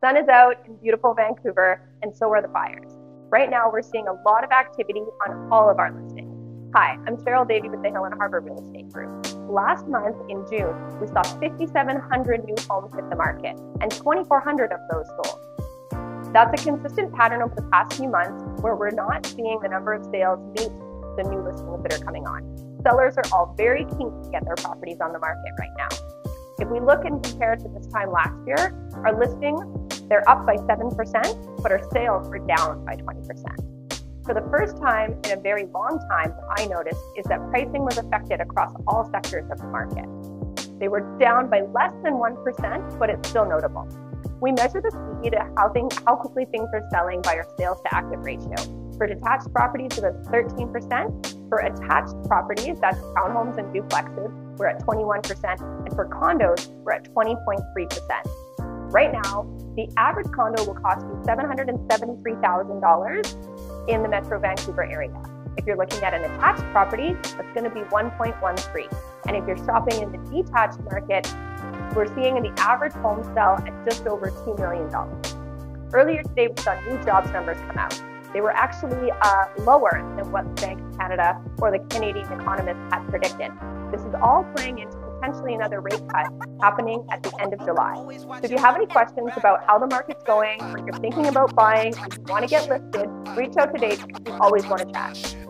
Sun is out in beautiful Vancouver, and so are the buyers. Right now, we're seeing a lot of activity on all of our listings. Hi, I'm Cheryl Davy with the Hill and Harbour Real Estate Group. Last month in June, we saw 5,700 new homes hit the market, and 2,400 of those sold. That's a consistent pattern over the past few months where we're not seeing the number of sales meet the new listings that are coming on. Sellers are all very keen to get their properties on the market right now. If we look and compare to this time last year, our listings, they're up by 7%, but our sales were down by 20%. For the first time in a very long time, what I noticed is that pricing was affected across all sectors of the market. They were down by less than 1%, but it's still notable. We measure the speed of how, things, how quickly things are selling by our sales to active ratio. For detached properties, it was 13%. For attached properties, that's townhomes and duplexes, we're at 21%. And for condos, we're at 20.3%. Right now, the average condo will cost you $773,000 in the Metro Vancouver area. If you're looking at an attached property, that's going to be 1.13. And if you're shopping in the detached market, we're seeing the average home sell at just over $2 million. Earlier today, we saw new jobs numbers come out. They were actually uh, lower than what Bank of Canada or the Canadian economists had predicted. This is all playing into potentially another rate cut happening at the end of July. So if you have any questions about how the market's going, or you're thinking about buying, or you want to get listed, reach out today we always want to chat.